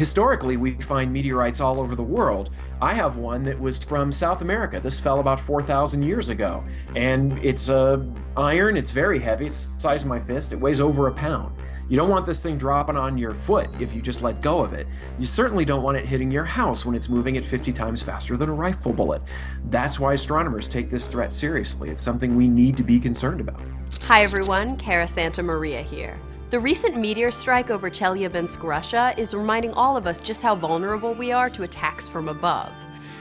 historically, we find meteorites all over the world. I have one that was from South America. This fell about 4,000 years ago. And it's uh, iron, it's very heavy, it's the size of my fist, it weighs over a pound. You don't want this thing dropping on your foot if you just let go of it. You certainly don't want it hitting your house when it's moving at 50 times faster than a rifle bullet. That's why astronomers take this threat seriously. It's something we need to be concerned about. Hi everyone, Cara Santa Maria here. The recent meteor strike over Chelyabinsk, Russia is reminding all of us just how vulnerable we are to attacks from above.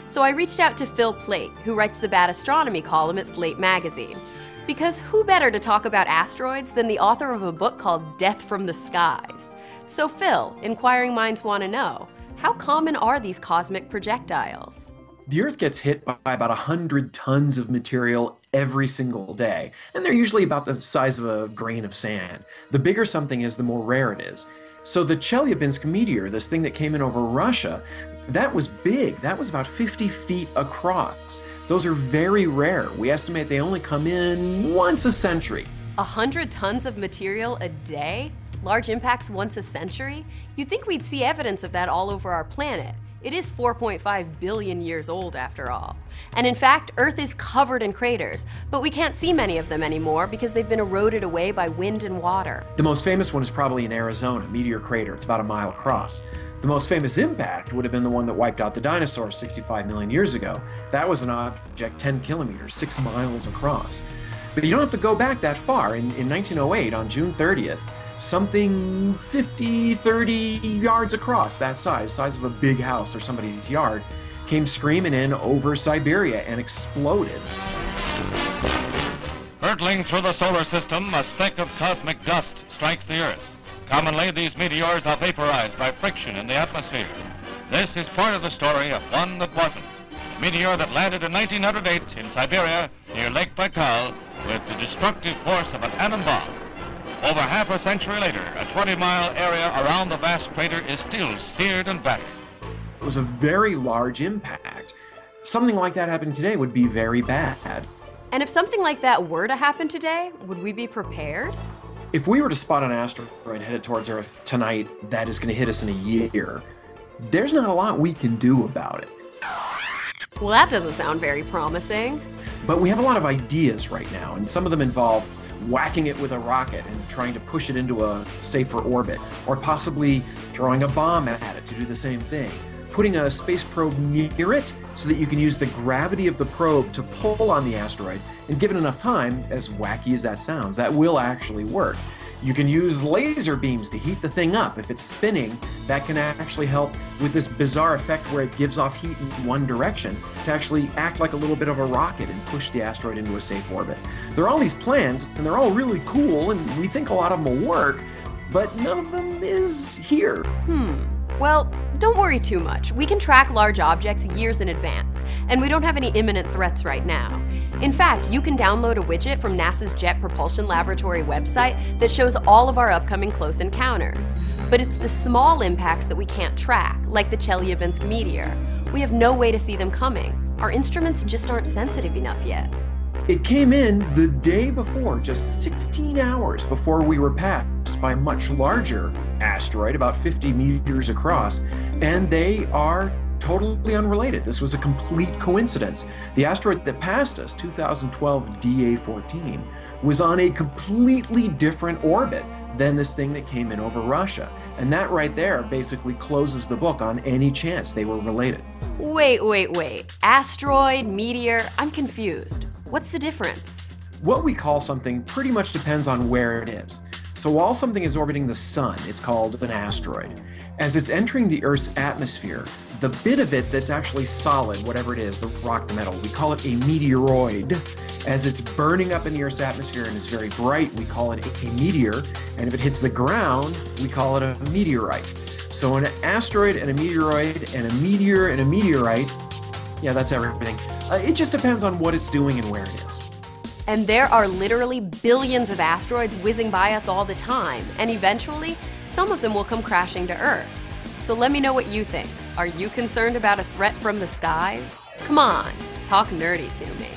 So I reached out to Phil Plait, who writes the Bad Astronomy column at Slate Magazine. Because who better to talk about asteroids than the author of a book called Death from the Skies? So, Phil, inquiring minds want to know how common are these cosmic projectiles? The Earth gets hit by about 100 tons of material every single day, and they're usually about the size of a grain of sand. The bigger something is, the more rare it is. So the Chelyabinsk meteor, this thing that came in over Russia, that was big. That was about 50 feet across. Those are very rare. We estimate they only come in once a century. A hundred tons of material a day? Large impacts once a century? You'd think we'd see evidence of that all over our planet. It is 4.5 billion years old, after all. And in fact, Earth is covered in craters, but we can't see many of them anymore because they've been eroded away by wind and water. The most famous one is probably in Arizona, Meteor Crater. It's about a mile across. The most famous impact would have been the one that wiped out the dinosaurs 65 million years ago. That was an object 10 kilometers, 6 miles across. But you don't have to go back that far. In, in 1908, on June 30th, something 50, 30 yards across, that size, size of a big house or somebody's yard, came screaming in over Siberia and exploded. Hurtling through the solar system, a speck of cosmic dust strikes the Earth. Commonly, these meteors are vaporized by friction in the atmosphere. This is part of the story of one that wasn't. A meteor that landed in 1908 in Siberia near Lake Baikal with the destructive force of an atom bomb. Over half a century later, a 20-mile area around the vast crater is still seared and battered. It was a very large impact. Something like that happening today would be very bad. And if something like that were to happen today, would we be prepared? If we were to spot an asteroid headed towards Earth tonight that is going to hit us in a year, there's not a lot we can do about it. Well, that doesn't sound very promising. But we have a lot of ideas right now, and some of them involve whacking it with a rocket and trying to push it into a safer orbit, or possibly throwing a bomb at it to do the same thing. Putting a space probe near it so that you can use the gravity of the probe to pull on the asteroid, and given enough time, as wacky as that sounds, that will actually work. You can use laser beams to heat the thing up. If it's spinning, that can actually help with this bizarre effect where it gives off heat in one direction to actually act like a little bit of a rocket and push the asteroid into a safe orbit. There are all these plans, and they're all really cool, and we think a lot of them will work, but none of them is here. Hmm. Well, don't worry too much. We can track large objects years in advance, and we don't have any imminent threats right now. In fact, you can download a widget from NASA's Jet Propulsion Laboratory website that shows all of our upcoming close encounters. But it's the small impacts that we can't track, like the Chelyabinsk meteor. We have no way to see them coming. Our instruments just aren't sensitive enough yet. It came in the day before, just 16 hours before we were passed by a much larger asteroid, about 50 meters across, and they are totally unrelated. This was a complete coincidence. The asteroid that passed us, 2012 DA14, was on a completely different orbit than this thing that came in over Russia. And that right there basically closes the book on any chance they were related. Wait, wait, wait. Asteroid, meteor, I'm confused. What's the difference? What we call something pretty much depends on where it is. So while something is orbiting the sun, it's called an asteroid. As it's entering the Earth's atmosphere, the bit of it that's actually solid, whatever it is, the rock, the metal, we call it a meteoroid. As it's burning up in the Earth's atmosphere and is very bright, we call it a meteor. And if it hits the ground, we call it a meteorite. So an asteroid and a meteoroid and a meteor and a meteorite, yeah, that's everything. Uh, it just depends on what it's doing and where it is. And there are literally billions of asteroids whizzing by us all the time, and eventually, some of them will come crashing to Earth. So let me know what you think. Are you concerned about a threat from the skies? Come on, talk nerdy to me.